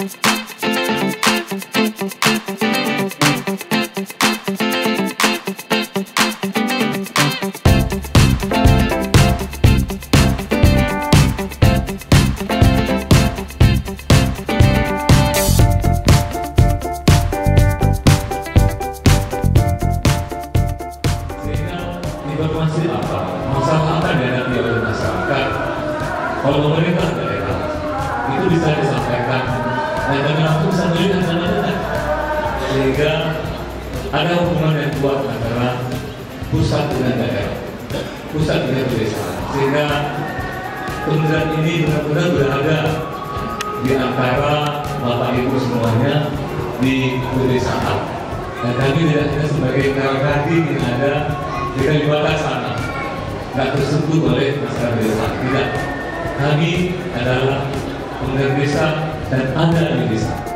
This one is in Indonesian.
Informasi apa, masalah apa dihadapi oleh masyarakat, kalau pemerintah dan kami langsung mendengar sehingga ada hubungan yang kuat antara pusat dengan daerah, pusat dengan pedesaan sehingga kementerian ini benar-benar berada di antara bapak ibu semuanya di pedesaan. Dan kami tidak hanya sebagai kaki yang ada di Kalimantan sana. Nggak tersentuh oleh masyarakat desa. Tidak. Kami adalah pemerintah desa dan ada di desa